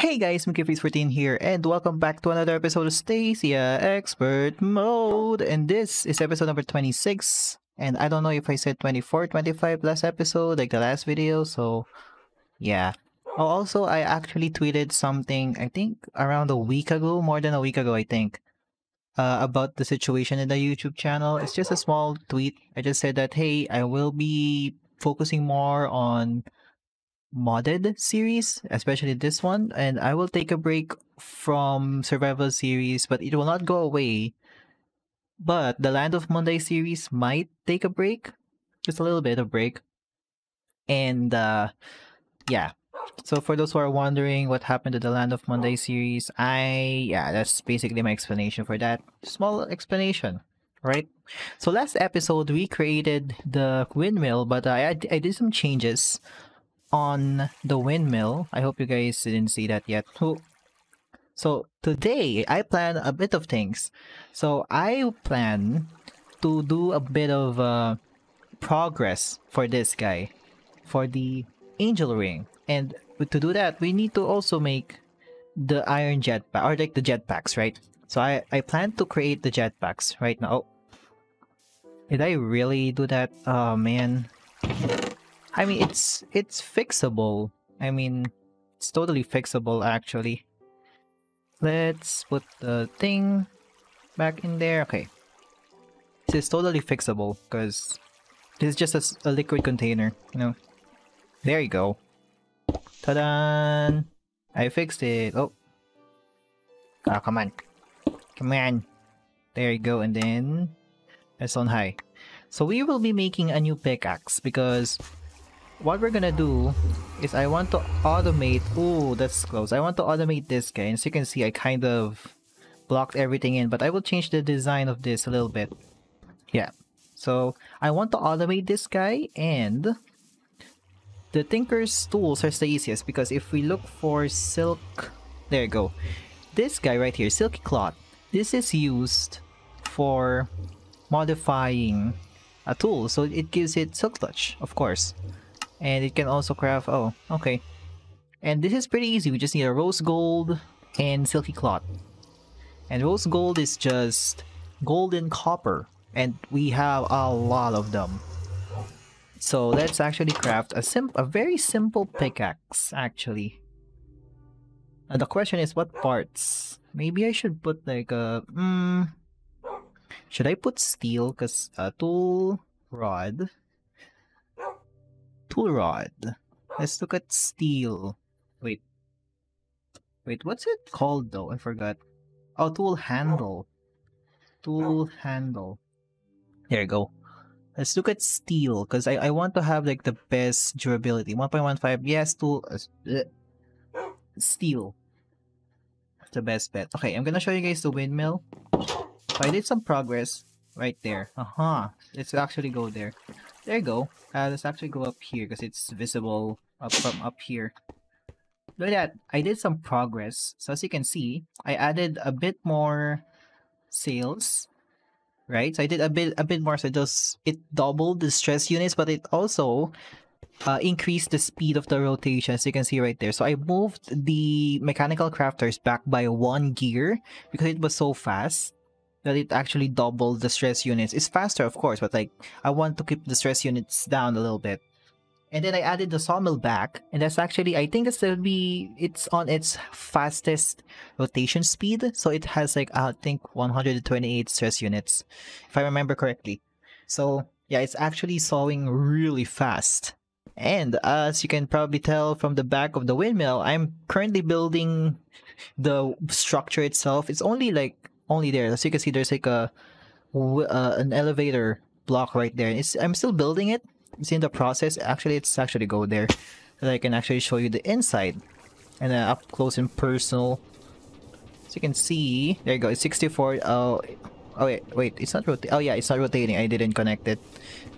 Hey guys, Winkeyface14 here, and welcome back to another episode of Stacia Expert Mode. And this is episode number 26. And I don't know if I said 24, 25 last episode, like the last video, so yeah. Oh, also, I actually tweeted something, I think around a week ago, more than a week ago, I think, uh, about the situation in the YouTube channel. It's just a small tweet. I just said that, hey, I will be focusing more on modded series, especially this one, and I will take a break from survival series, but it will not go away. But the Land of Monday series might take a break, just a little bit of break. And uh yeah. So for those who are wondering what happened to the Land of Monday series, I yeah, that's basically my explanation for that. Small explanation, right? So last episode we created the windmill, but I I did some changes on the windmill. I hope you guys didn't see that yet. So today I plan a bit of things. So I plan to do a bit of uh, progress for this guy, for the angel ring. And to do that, we need to also make the iron jetpack, or like the jetpacks, right? So I, I plan to create the jetpacks right now. Oh. Did I really do that? Oh man. I mean, it's it's fixable. I mean, it's totally fixable actually. Let's put the thing back in there. Okay. This is totally fixable because this is just a, a liquid container, you know. There you go. Ta-da! I fixed it. Oh. Ah, come on. Come on. There you go. And then let's on high. So we will be making a new pickaxe because what we're gonna do is I want to automate oh that's close. I want to automate this guy and as you can see I kind of blocked everything in but I will change the design of this a little bit. Yeah. So I want to automate this guy and the Tinker's tools are the easiest because if we look for silk there you go. This guy right here silky cloth this is used for modifying a tool. So it gives it silk touch of course and it can also craft... Oh, okay. And this is pretty easy. We just need a rose gold and silky cloth. And rose gold is just golden copper. And we have a lot of them. So let's actually craft a sim a very simple pickaxe, actually. And the question is what parts? Maybe I should put like a... Mm, should I put steel? Because a tool rod Tool rod. Let's look at steel. Wait. Wait, what's it called though? I forgot. Oh, tool handle. Tool handle. There you go. Let's look at steel because I, I want to have like the best durability. 1.15. Yes, tool. Uh, steel. The best bet. Okay, I'm gonna show you guys the windmill. So I did some progress right there. Uh-huh. Let's actually go there. There you go. Uh, let's actually go up here because it's visible up from up here. Look at that. I did some progress. So as you can see, I added a bit more sails. Right? So I did a bit a bit more. So it does it doubled the stress units, but it also uh, increased the speed of the rotation, as you can see right there. So I moved the mechanical crafters back by one gear because it was so fast that it actually doubled the stress units. It's faster, of course, but like I want to keep the stress units down a little bit. And then I added the sawmill back, and that's actually I think that's gonna be it's on its fastest rotation speed, so it has like I think 128 stress units, if I remember correctly. So yeah, it's actually sawing really fast. And as you can probably tell from the back of the windmill, I'm currently building the structure itself. It's only like only there. As you can see, there's like a uh, an elevator block right there. It's I'm still building it. It's in the process. Actually, it's actually go there. So I can actually show you the inside and then up close and personal. So you can see, there you go. It's 64. Oh, oh wait, wait. It's not rotating. Oh yeah, it's not rotating. I didn't connect it.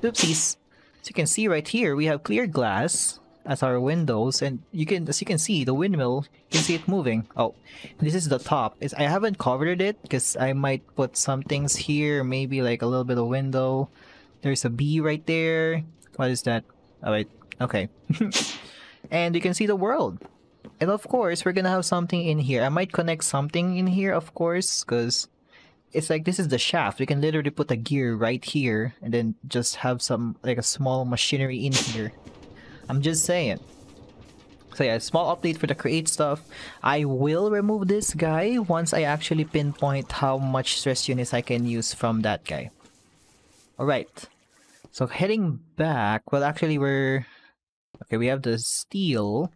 Oopsies. So you can see right here, we have clear glass as our windows and you can as you can see the windmill you can see it moving. Oh this is the top. Is i haven't covered it because i might put some things here maybe like a little bit of window. There's a bee right there. What is that? Oh wait okay. And you can see the world. And of course, we're gonna have something in here. I might connect something in here, of course, because it's like this is the shaft. We can literally put a gear right here and then just have some like a small machinery in here. I'm just saying. So yeah, small update for the create stuff. I will remove this guy once I actually pinpoint how much stress units I can use from that guy. Alright. So heading back, well actually we're... Okay, we have the steel.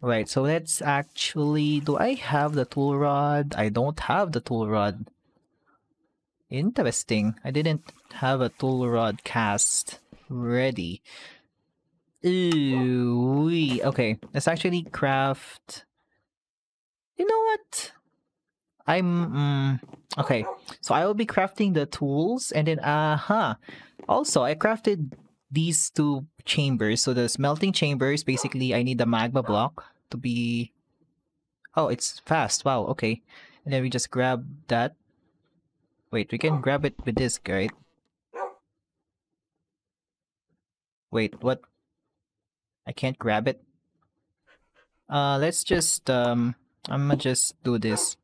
Right, so let's actually... Do I have the tool rod? I don't have the tool rod. Interesting. I didn't have a tool rod cast ready. Ooh, wee. okay. Let's actually craft. You know what? I'm mm, okay. So I will be crafting the tools, and then uh huh. Also, I crafted these two chambers. So the smelting chambers, basically, I need the magma block to be. Oh, it's fast. Wow. Okay, and then we just grab that. Wait, we can grab it with this, right? Wait, what? I can't grab it. Uh, let's just, um, I'm gonna just do this.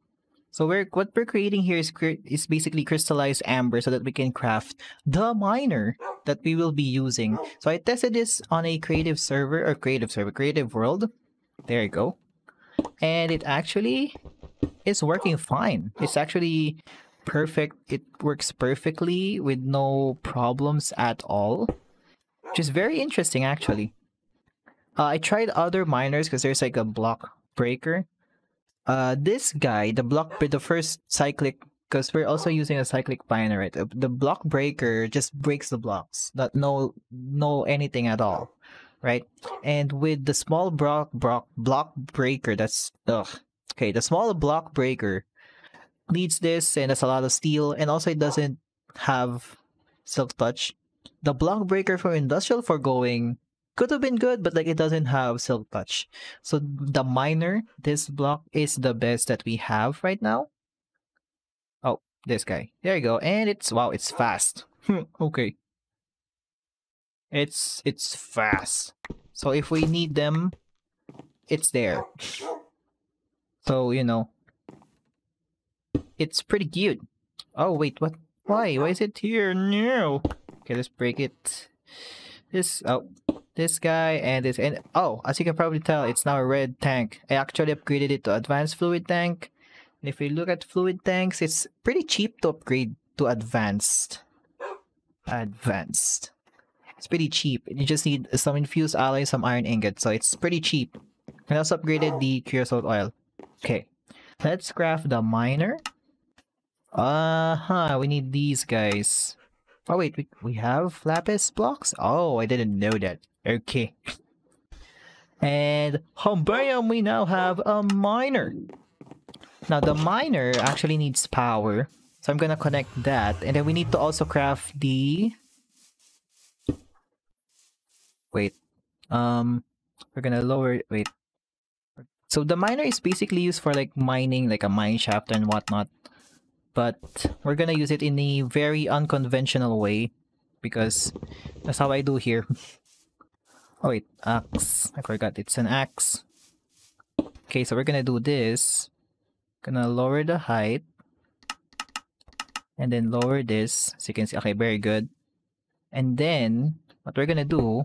So we're, what we're creating here is, is basically crystallized amber so that we can craft the miner that we will be using. So I tested this on a creative server, or creative server, creative world. There you go. And it actually is working fine. It's actually perfect. It works perfectly with no problems at all. Which is very interesting actually. Uh, I tried other miners because there's like a block breaker. Uh, this guy, the block, the first cyclic, because we're also using a cyclic miner, right? The block breaker just breaks the blocks, not no no anything at all, right? And with the small block block block breaker, that's ugh. Okay, the small block breaker needs this, and that's a lot of steel, and also it doesn't have silk touch. The block breaker for industrial for going could have been good, but like it doesn't have silk touch. So the miner, this block is the best that we have right now. Oh, this guy. There you go. And it's wow, it's fast. okay. It's it's fast. So if we need them, it's there. So, you know, it's pretty cute. Oh, wait, what? Why? Why is it here? No. Okay, let's break it. This, oh, this guy and this and oh as you can probably tell it's now a red tank. I actually upgraded it to advanced fluid tank. And if we look at fluid tanks it's pretty cheap to upgrade to advanced. Advanced. It's pretty cheap. You just need some infused alloy some iron ingot. So it's pretty cheap. And also upgraded the creosote oil. Okay. Let's craft the miner. Uh-huh. We need these guys Oh wait, we, have lapis blocks? Oh, I didn't know that. Okay. And bam! we now have a miner. Now the miner actually needs power. So I'm gonna connect that. And then we need to also craft the... Wait. Um, we're gonna lower... Wait. So the miner is basically used for like mining, like a mine shaft and whatnot. But we're gonna use it in a very unconventional way. Because that's how I do here. Oh wait, axe. I forgot it's an axe. Okay, so we're gonna do this. Gonna lower the height. And then lower this. So you can see, okay, very good. And then, what we're gonna do,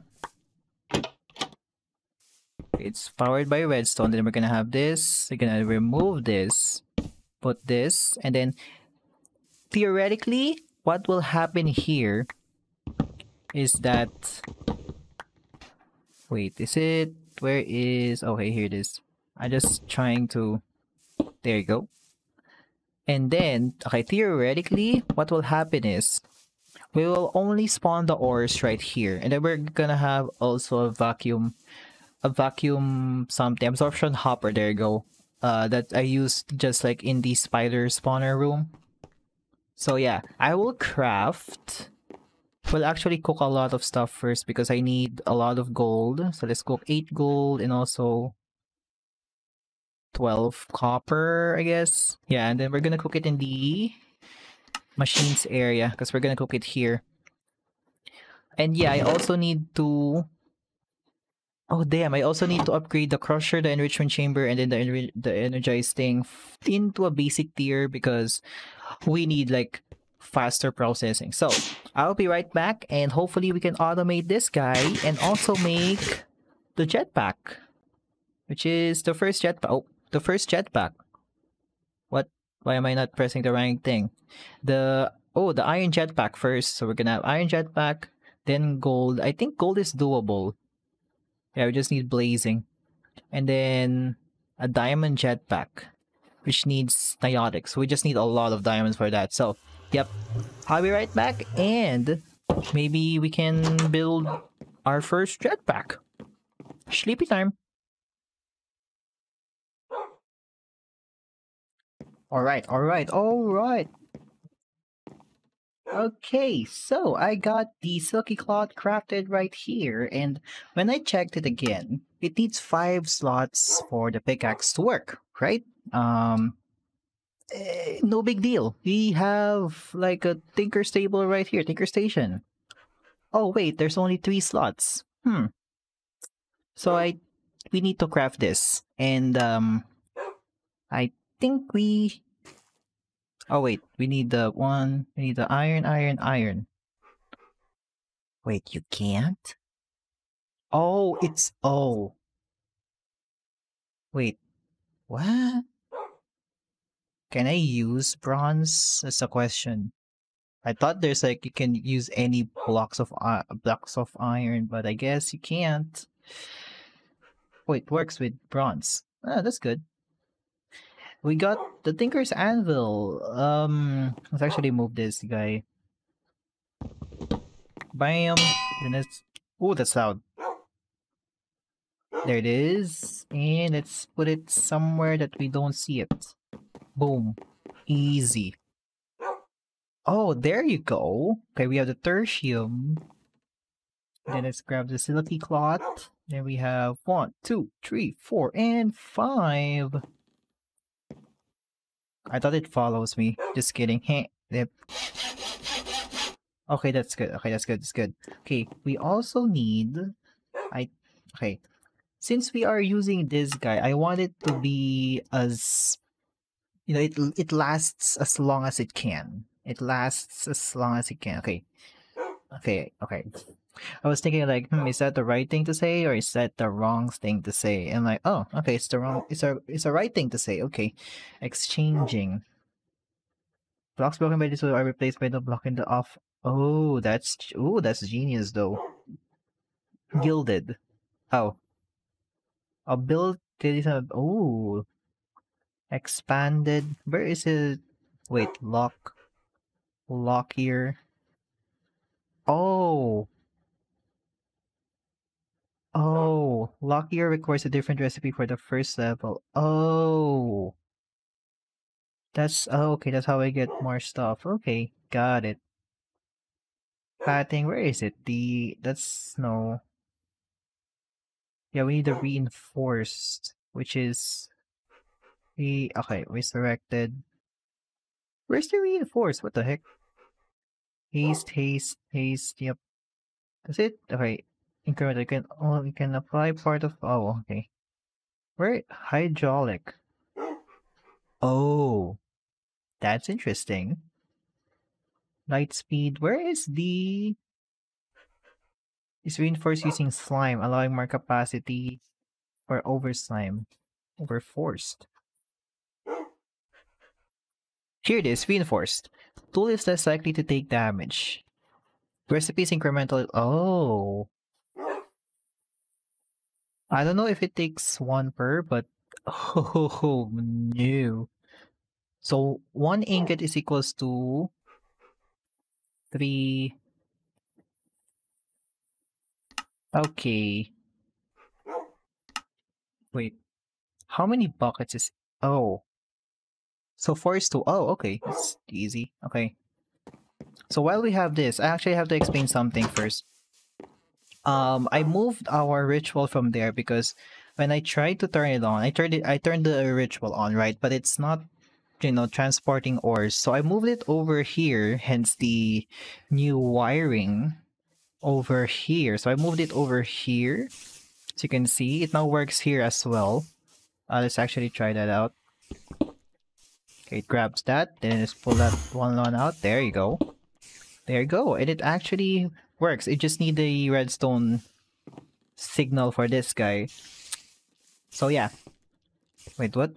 it's powered by redstone. Then we're gonna have this. We're gonna remove this. Put this. And then, theoretically, what will happen here is that Wait, is it... Where is... Okay, here it is. I'm just trying to... There you go. And then, okay, theoretically, what will happen is we will only spawn the ores right here. And then we're gonna have also a vacuum, a vacuum something, absorption hopper, there you go. Uh, that I used just like in the spider spawner room. So yeah, I will craft We'll actually cook a lot of stuff first because I need a lot of gold. So let's cook 8 gold and also 12 copper, I guess. Yeah, and then we're gonna cook it in the machines area because we're gonna cook it here. And yeah, I also need to Oh damn! I also need to upgrade the crusher, the enrichment chamber, and then the the energized thing into a basic tier because we need like faster processing. So I'll be right back, and hopefully we can automate this guy and also make the jetpack, which is the first jetpack. Oh, the first jetpack. What? Why am I not pressing the right thing? The oh, the iron jetpack first. So we're gonna have iron jetpack, then gold. I think gold is doable. Yeah, we just need blazing. And then a diamond jetpack, which needs niotics. We just need a lot of diamonds for that. So, yep. I'll be right back and maybe we can build our first jetpack. Sleepy time. Alright, alright, alright. Okay, so I got the silky cloth crafted right here, and when I checked it again, it needs five slots for the pickaxe to work, right? Um, eh, no big deal. We have like a tinker stable right here, tinker station. Oh wait, there's only three slots. Hmm. So I, we need to craft this, and um, I think we Oh wait, we need the one, we need the iron, iron, iron. Wait, you can't? Oh, it's oh. Wait, what? Can I use bronze? That's a question. I thought there's like you can use any blocks of uh, blocks of iron, but I guess you can't. Wait, it works with bronze. Ah, that's good we got the Tinker's Anvil. Um, let's actually move this guy. Bam. Then it's oh, that's loud. There it is, and let's put it somewhere that we don't see it. Boom, easy. Oh, there you go. Okay, we have the tertium. Then let's grab the silky cloth. Then we have one, two, three, four, and five. I thought it follows me. Just kidding. Hey. Okay, that's good. Okay, that's good. That's good. Okay, we also need... I... Okay. Since we are using this guy, I want it to be as... You know, it, it lasts as long as it can. It lasts as long as it can. Okay. Okay, okay. I was thinking like, hmm, is that the right thing to say or is that the wrong thing to say? And like, oh, okay, it's the wrong, it's a, it's a right thing to say. Okay, exchanging. Blocks broken by this are replaced by the block in the off. Oh, that's, oh, that's genius though. Gilded. Oh. A build, oh. Expanded. Where is it? Wait, lock. Lock here. Oh. Oh, Lockyer requires a different recipe for the first level. Oh. That's oh, okay, that's how I get more stuff. Okay, got it. Padding, where is it? The that's no. Yeah, we need the reinforced, which is the okay, resurrected. Where's the reinforced? What the heck? Haste, haste, haste, yep. That's it? Okay, increment. You can oh, you can apply part of oh okay. Where hydraulic. Oh, that's interesting. Light speed. Where is the? Is reinforced using slime, allowing more capacity for over slime, over forced. Here it is, reinforced. Tool is less likely to take damage. Recipe is incremental. Oh. I don't know if it takes one per, but oh no. So one oh. ingot is equals to three. Okay. Wait. How many buckets is oh. So four is two. Oh, okay. It's easy. Okay. So while we have this, I actually have to explain something first um I moved our ritual from there because when I tried to turn it on, I turned it I turned the ritual on, right? But it's not you know transporting ores. So I moved it over here, hence the new wiring over here. So I moved it over here. As you can see, it now works here as well. Uh, let's actually try that out. Okay, it grabs that, then just pull that one on out. There you go. There you go. And it actually works. It just need the redstone signal for this guy. So yeah. Wait, what?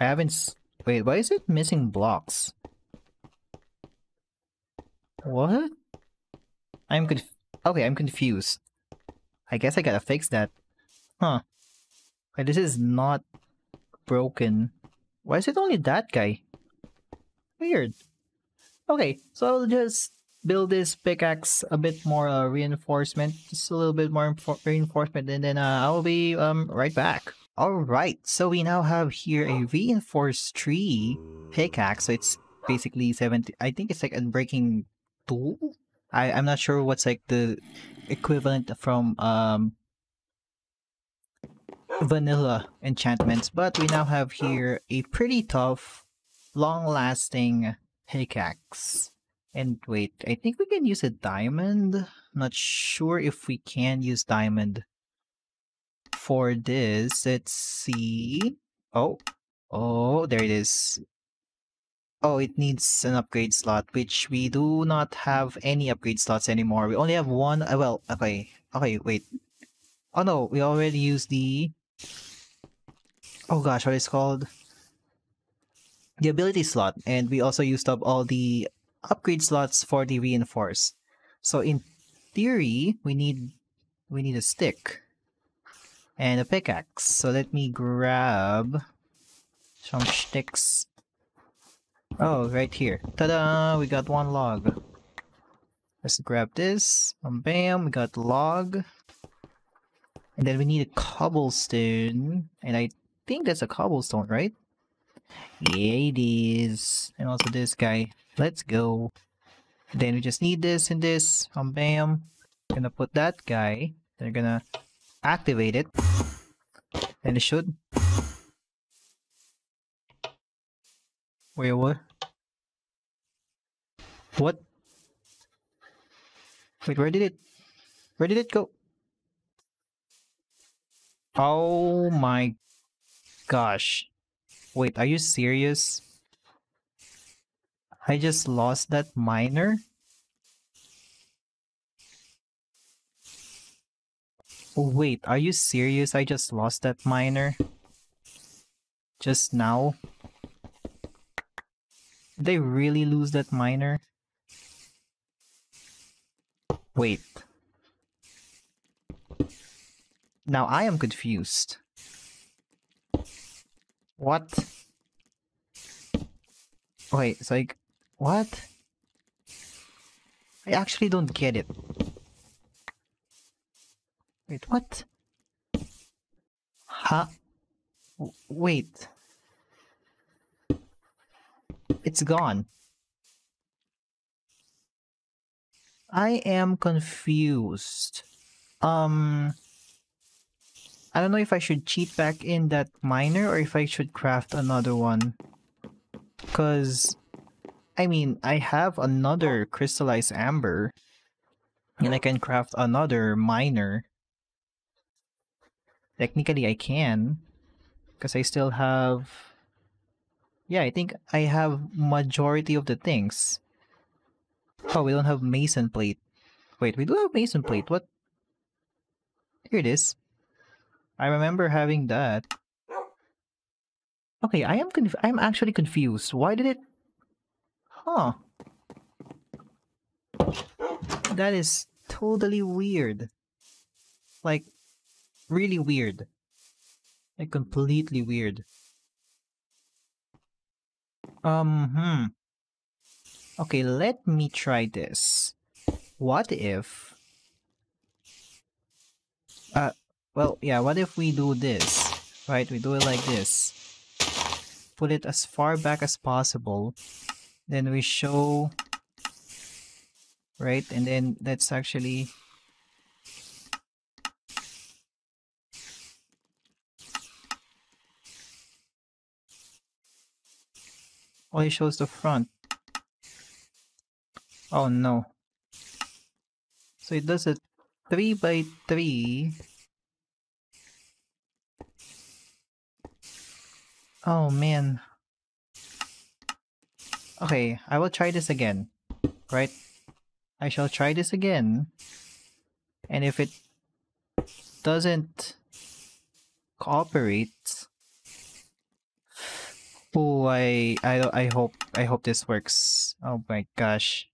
I haven't... Wait, why is it missing blocks? What? I'm conf- Okay, I'm confused. I guess I gotta fix that. Huh. Okay, this is not broken. Why is it only that guy? Weird. Okay, so I'll just build this pickaxe a bit more uh, reinforcement, just a little bit more reinforcement, and then uh, I'll be um right back. Alright, so we now have here a reinforced tree pickaxe, so it's basically 70, I think it's like a breaking tool? I, I'm not sure what's like the equivalent from um vanilla enchantments, but we now have here a pretty tough, long-lasting pickaxe. And wait, I think we can use a diamond. Not sure if we can use diamond for this. Let's see. Oh, oh, there it is. Oh, it needs an upgrade slot, which we do not have any upgrade slots anymore. We only have one. Uh, well, okay. Okay, wait. Oh no, we already used the... Oh gosh, what is called? The ability slot. And we also used up all the upgrade slots for the reinforce. So in theory, we need we need a stick and a pickaxe. So let me grab some sticks. Oh, right here. Ta-da! We got one log. Let's grab this. Um, bam, we got log. And then we need a cobblestone. And I think that's a cobblestone, right? Yeah, it is. And also this guy. Let's go. Then we just need this and this. Um, bam. Gonna put that guy. They're gonna activate it. And it should. Wait, what? What? Wait, where did it... Where did it go? Oh my gosh. Wait, are you serious? I just lost that miner? Oh, wait, are you serious? I just lost that miner? Just now? Did they really lose that miner? Wait. Now I am confused. What? Wait, it's like... What? I actually don't get it. Wait, what? Huh? W wait. It's gone. I am confused. Um... I don't know if I should cheat back in that miner or if I should craft another one. Because, I mean, I have oh. another crystallized amber. And I can craft another miner. Technically, I can. Because I still have... Yeah, I think I have majority of the things. Oh, we don't have mason plate. Wait, we do have mason plate. What? Here it is. I remember having that. Okay, I am conf I'm actually confused. Why did it... Huh. That is totally weird. Like, really weird. Like, completely weird. Um, hmm. Okay, let me try this. What if... Uh, well, yeah, what if we do this? Right, we do it like this. Put it as far back as possible then we show right? And then that's actually only shows the front. Oh no. So it does a 3 by 3 oh man. Okay, I will try this again. Right? I shall try this again. And if it doesn't cooperate, oh, I, I, I hope, I hope this works. Oh my gosh.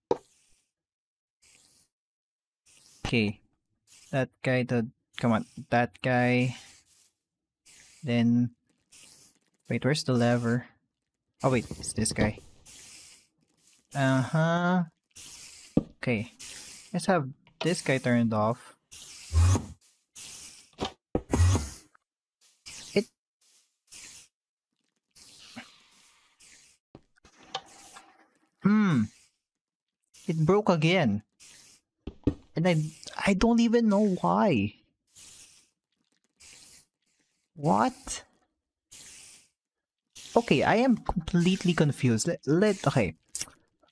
Okay, that guy. The come on, that guy. Then, wait, where's the lever? Oh wait, it's this guy. Uh huh. Okay, let's have this guy turned off. It. Hmm. It broke again. And I I don't even know why. What? Okay, I am completely confused. Let, let okay.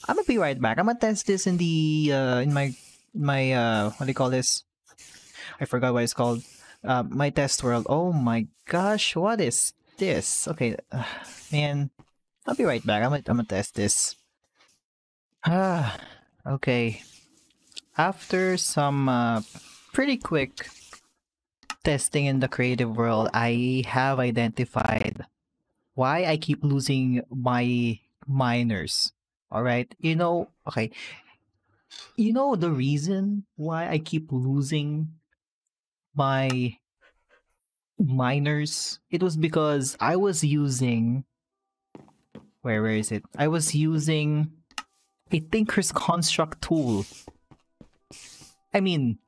I'm gonna be right back. I'm gonna test this in the uh in my my uh what do you call this? I forgot what it's called. Uh, my test world. Oh my gosh, what is this? Okay, uh, man, I'll be right back. I'm gonna, I'm gonna test this. Ah, okay. After some uh, pretty quick testing in the creative world, I have identified why I keep losing my miners. Alright, you know, okay. You know the reason why I keep losing my miners? It was because I was using. Where, where is it? I was using a Tinkers' Construct tool I mean,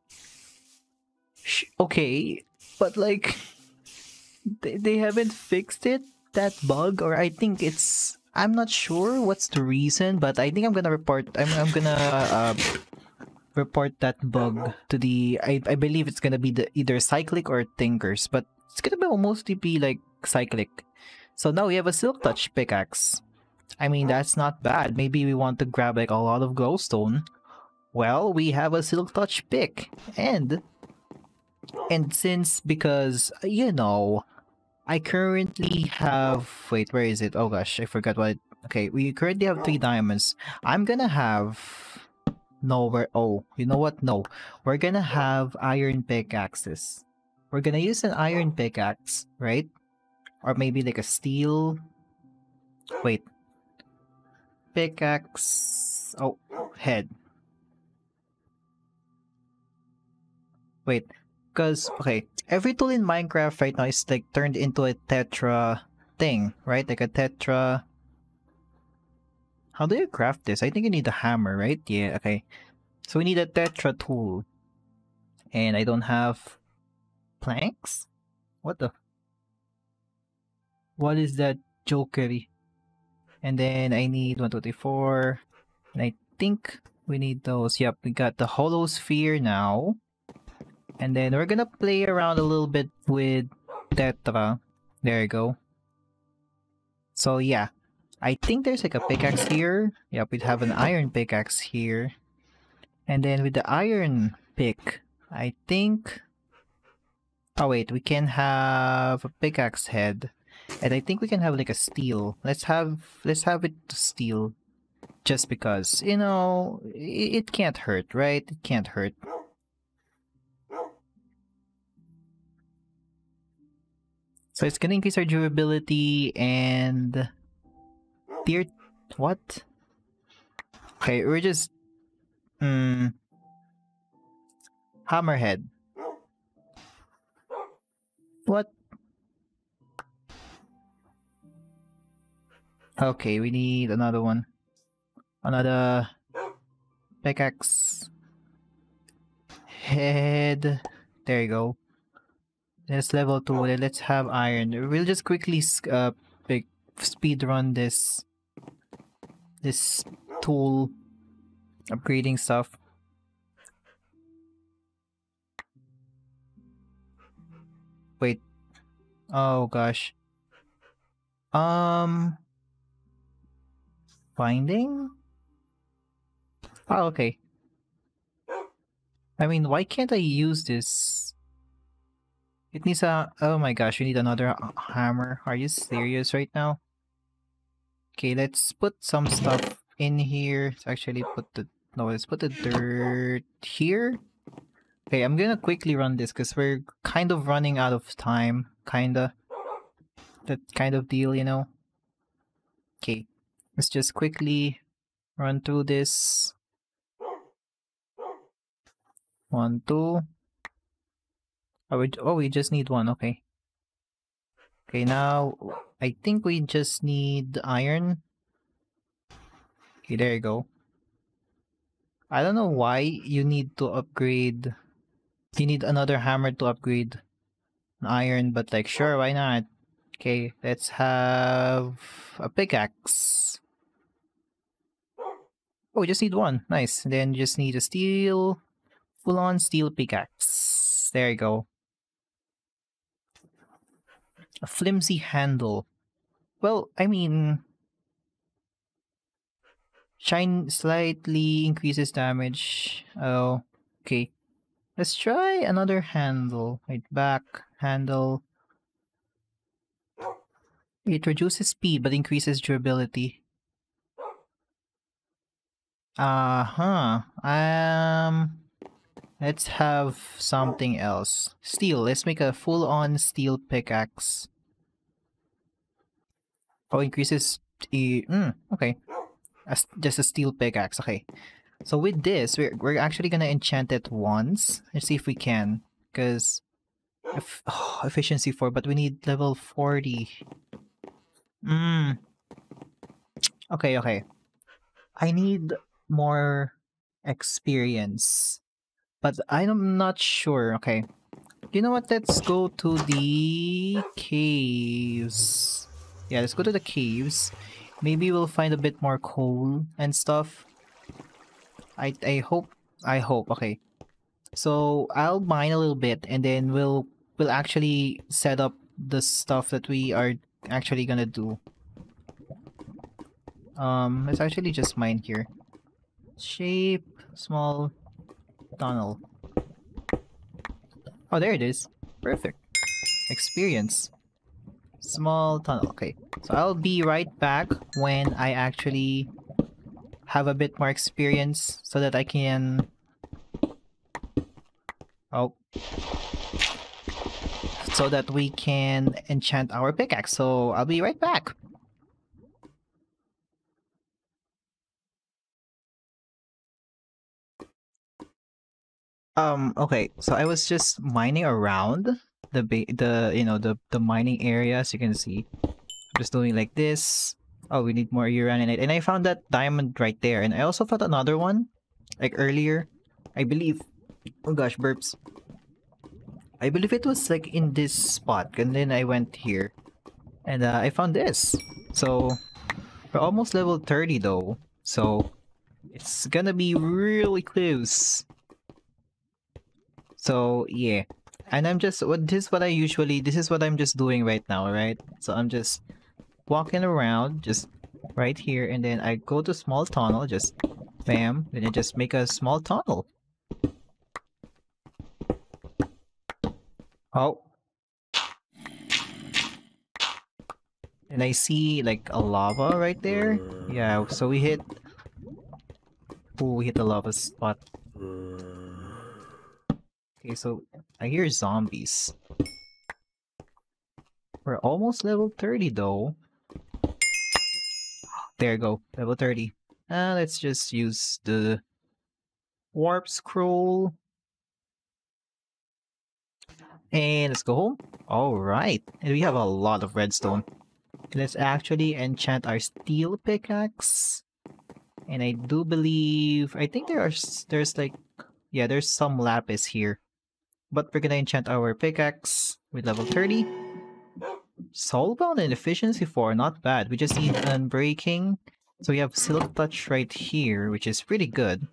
okay, but like, they, they haven't fixed it, that bug, or I think it's, I'm not sure what's the reason, but I think I'm gonna report, I'm, I'm gonna, uh, report that bug to the, I, I believe it's gonna be the either cyclic or tinkers, but it's gonna be mostly be like cyclic. So now we have a silk touch pickaxe. I mean, that's not bad. Maybe we want to grab like a lot of glowstone well, we have a Silk Touch pick. And, and since, because, you know, I currently have, wait, where is it? Oh gosh, I forgot what, okay, we currently have three diamonds. I'm gonna have, no, oh, you know what? No, we're gonna have iron pickaxes. We're gonna use an iron pickaxe, right? Or maybe like a steel, wait, pickaxe, oh, head. Wait, because, okay, every tool in Minecraft right now is like turned into a tetra thing, right? Like a tetra... How do you craft this? I think you need a hammer, right? Yeah, okay. So we need a tetra tool. And I don't have planks? What the? What is that jokery? And then I need 1, 2, 3, 4. And I think we need those. Yep, we got the hollow sphere now. And then we're gonna play around a little bit with Tetra. There you go. So yeah, I think there's like a pickaxe here. Yep, we'd have an iron pickaxe here. And then with the iron pick, I think... Oh wait, we can have a pickaxe head. And I think we can have like a steel. Let's have let's have it steel. Just because, you know, it, it can't hurt, right? It can't hurt. So it's gonna increase our durability and tier what? Okay, we're just hmm hammerhead. What? Okay, we need another one. Another pickaxe. Head. There you go. Let's level 2. Let's have iron. We'll just quickly uh, pick, speed run this this tool upgrading stuff. Wait. Oh gosh. Um finding? Oh, okay. I mean, why can't I use this It needs a... Oh my gosh, we need another hammer. Are you serious right now? Okay, let's put some stuff in here. Let's actually put the... No, let's put the dirt here. Okay, I'm gonna quickly run this because we're kind of running out of time. Kinda. That kind of deal, you know? Okay, let's just quickly run through this. One, two. Oh we, oh, we just need one, okay. Okay, now, I think we just need iron. Okay, there you go. I don't know why you need to upgrade... You need another hammer to upgrade an iron, but like, sure, why not? Okay, let's have a pickaxe. Oh, we just need one. Nice. Then just need a steel, full-on steel pickaxe. There you go. A flimsy handle. Well, I mean... Shine slightly increases damage. Oh, okay. Let's try another handle. Right, back, handle. It reduces speed but increases durability. Uh-huh. Um... Let's have something else. Steel. Let's make a full-on steel pickaxe. Oh, increases... E Mm, okay. A, just a steel pickaxe. Okay. So with this, we're, we're actually gonna enchant it once. Let's see if we can. Because... Oh, efficiency 4, but we need level 40. Mm. Okay, okay. I need more experience. But I'm not sure. Okay. You know what? Let's go to the caves. Yeah, let's go to the caves. Maybe we'll find a bit more coal and stuff. I I hope I hope. Okay. So I'll mine a little bit and then we'll we'll actually set up the stuff that we are actually gonna do. Um, let's actually just mine here. Shape, small, tunnel. Oh, there it is. Perfect. Experience. Small tunnel. Okay. So I'll be right back when I actually have a bit more experience so that I can... Oh. So that we can enchant our pickaxe. So I'll be right back. Um, okay, so I was just mining around the the you know the the mining area as you can see. I'm just doing like this. Oh, we need more uraninite. And I found that diamond right there. And I also found another one, like earlier. I believe. Oh gosh, burps. I believe it was like in this spot. And then I went here. And uh, I found this. So, we're almost level 30 though. So, it's gonna be really close. So yeah, and I'm just what this is what I usually this is what I'm just doing right now, right? So I'm just walking around, just right here, and then I go to small tunnel, just bam, then I just make a small tunnel. Oh. And I see like a lava right there. Yeah, so we hit... Oh, we hit the lava spot. Okay, so I hear zombies. We're almost level 30 though. There you go, level 30. Uh, let's just use the warp scroll. And let's go home. Alright, and we have a lot of redstone. Let's actually enchant our steel pickaxe. And I do believe, I think there are, there's like, yeah, there's some lapis here. But we're gonna enchant our pickaxe with level 30. Soulbound and efficiency 4, not bad. We just need unbreaking. So we have Silk Touch right here, which is pretty good.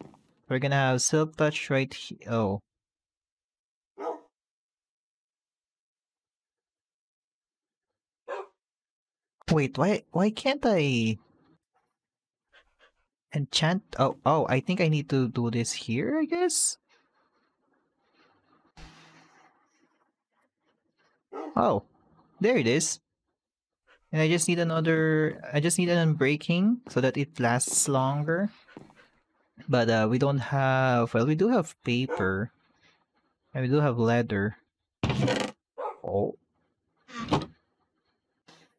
We're gonna have Silk Touch right here. Oh. Wait, why why can't I enchant? Oh, oh, I think I need to do this here, I guess? Oh, there it is. And I just need another, I just need an unbreaking so that it lasts longer. But uh, we don't have, well, we do have paper. And we do have leather. Oh.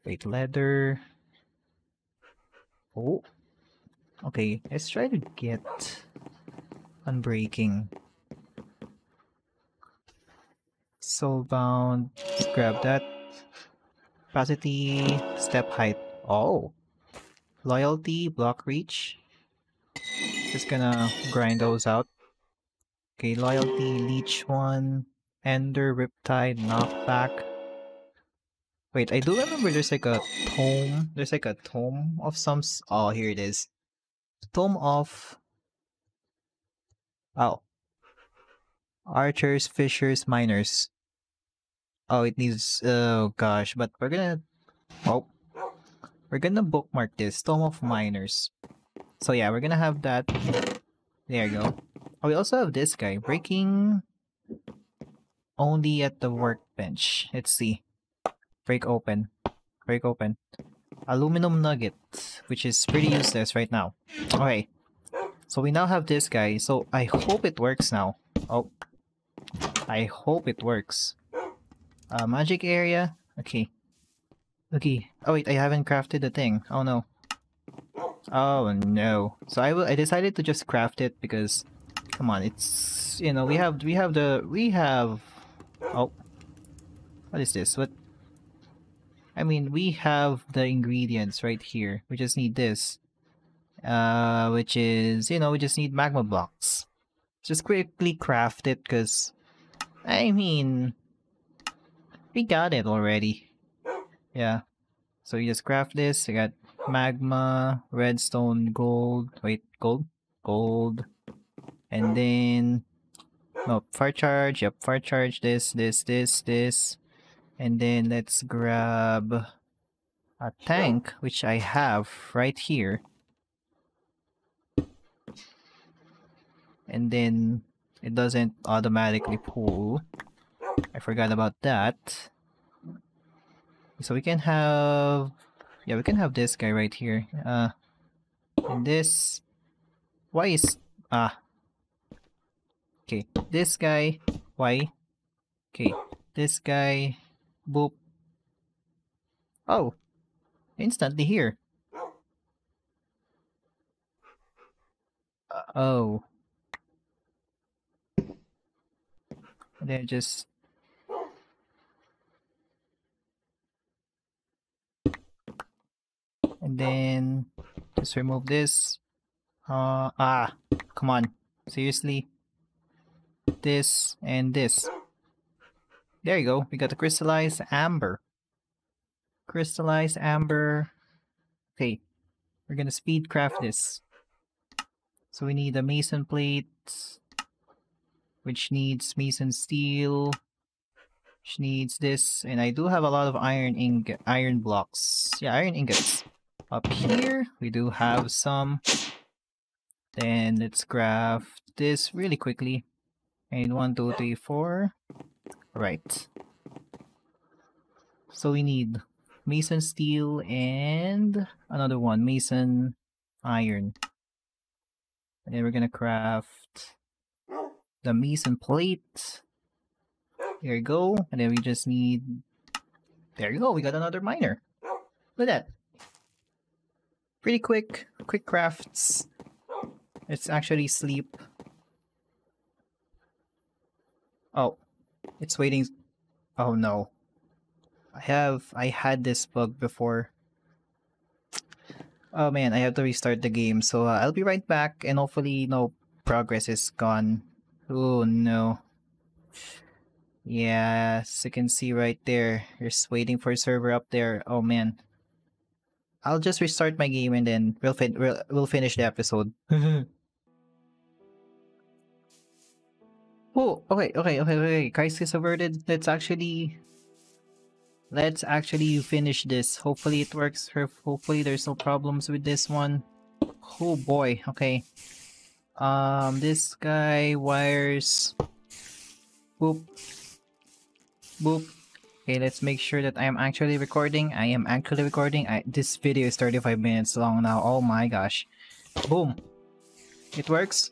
Wait, leather. Oh. Okay, let's try to get unbreaking. Soulbound. Grab that. Capacity, step height. Oh. Loyalty, block reach. Just gonna grind those out. Okay, loyalty, leech one. Ender, riptide, knockback. Wait, I do remember there's like a tome. There's like a tome of some. Oh, here it is. Tome of. Oh. Archers, fishers, miners. Oh, it needs. Oh gosh, but we're gonna. Oh. We're gonna bookmark this. Tome of Miners. So yeah, we're gonna have that. There you go. Oh, we also have this guy. Breaking only at the workbench. Let's see. Break open. Break open. Aluminum nugget, which is pretty useless right now. Okay. So we now have this guy. So I hope it works now. Oh. I hope it works. Uh, magic area. Okay. Okay. Oh wait, I haven't crafted the thing. Oh no. Oh no. So I will I decided to just craft it because come on, it's you know, we have we have the we have Oh. What is this? What I mean, we have the ingredients right here. We just need this. Uh, which is, you know, we just need magma blocks. Just quickly craft it, because, I mean, we got it already. Yeah. So you just craft this. You got magma, redstone, gold. Wait, gold? Gold. And then, no, fire charge. Yep, fire charge. This, this, this, this. And then let's grab a tank, which I have right here. And then it doesn't automatically pull. I forgot about that. So we can have... Yeah, we can have this guy right here. Uh, and this... Why is... Ah. Okay, this guy... Why? Okay, this guy... Boop. Oh. Instantly here. Uh, oh. Then just... And then... Just remove this. Uh, ah. Come on. Seriously? This and this. There you go. We got the crystallized amber. Crystallized amber. Okay. We're gonna speed craft this. So we need a mason plate, which needs mason steel, which needs this, and I do have a lot of iron ingot, iron blocks. Yeah, iron ingots. Up here, we do have some. Then let's craft this really quickly. And one, two, three, four. Right. So we need mason steel and another one, mason iron. And then we're gonna craft the mason plate. There you go. And then we just need... There you go, we got another miner. Look at that. Pretty quick, quick crafts. It's actually sleep. Oh, it's waiting. Oh no. I have, I had this bug before. Oh man, I have to restart the game. So uh, I'll be right back and hopefully no progress is gone. Oh no. Yes, you can see right there. You're waiting for a server up there. Oh man. I'll just restart my game and then we'll, fin we'll, we'll finish the episode. Oh, okay, okay, okay, okay. Crisis averted. Let's actually... Let's actually finish this. Hopefully it works. Hopefully there's no problems with this one. Oh boy, okay. Um, this guy wires... Boop. Boop. Okay, let's make sure that I am actually recording. I am actually recording. I, this video is 35 minutes long now. Oh my gosh. Boom. It works.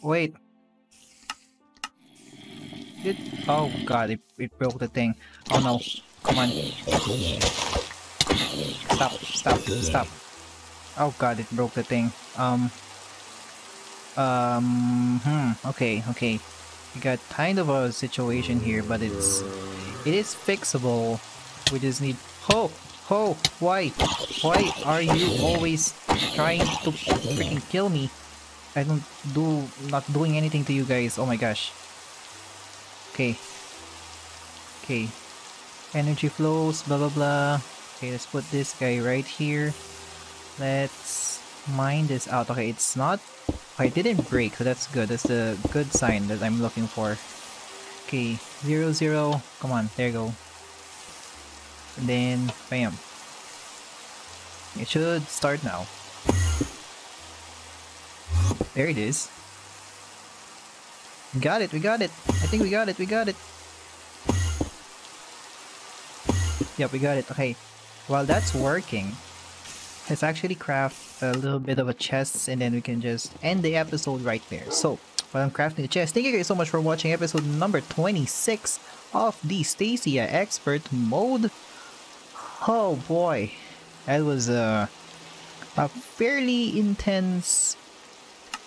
Wait. It, oh god, it, it broke the thing. Oh no. Come on. Stop, stop, stop. Oh god, it broke the thing. Um. Um, hmm, okay, okay. We got kind of a situation here, but it's... It is fixable. We just need... Oh! Oh! Why? Why are you always trying to freaking kill me? I don't do... Not doing anything to you guys. Oh my gosh. Okay. Okay. Energy flows, blah blah blah. Okay, let's put this guy right here. Let's mine this out. Okay, it's not I didn't break, so that's good. That's the good sign that I'm looking for. Okay, zero zero. Come on, there you go. And then, bam. It should start now. There it is. Got it, we got it. I think we got it, we got it. Yep, we got it. Okay. While that's working, let's actually craft a little bit of a chest and then we can just end the episode right there. So, while I'm crafting the chest, thank you guys so much for watching episode number 26 of the Stacia Expert Mode. Oh boy, that was a, a fairly intense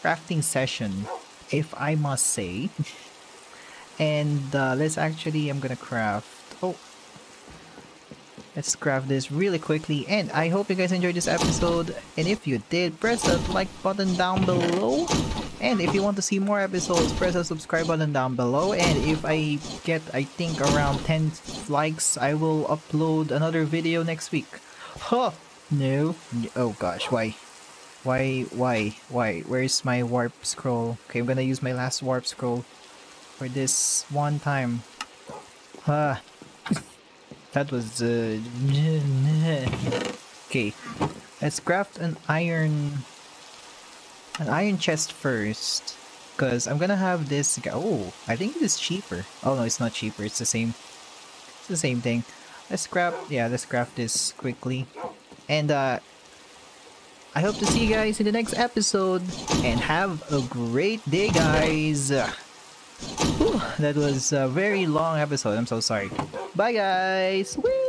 crafting session, if I must say. and uh, let's actually, I'm gonna craft, oh, Let's grab this really quickly and I hope you guys enjoyed this episode and if you did press that like button down below and if you want to see more episodes press the subscribe button down below and if I get I think around 10 likes I will upload another video next week. Huh! No. Oh gosh, why? Why, why, why? Where's my warp scroll? Okay, I'm gonna use my last warp scroll for this one time. Huh. That was uh Okay. Let's craft an iron an iron chest first. Cause I'm gonna have this oh, I think it is cheaper. Oh no, it's not cheaper, it's the same it's the same thing. Let's grab yeah, let's craft this quickly. And uh I hope to see you guys in the next episode and have a great day guys! That was a very long episode. I'm so sorry. Bye, guys. Whee!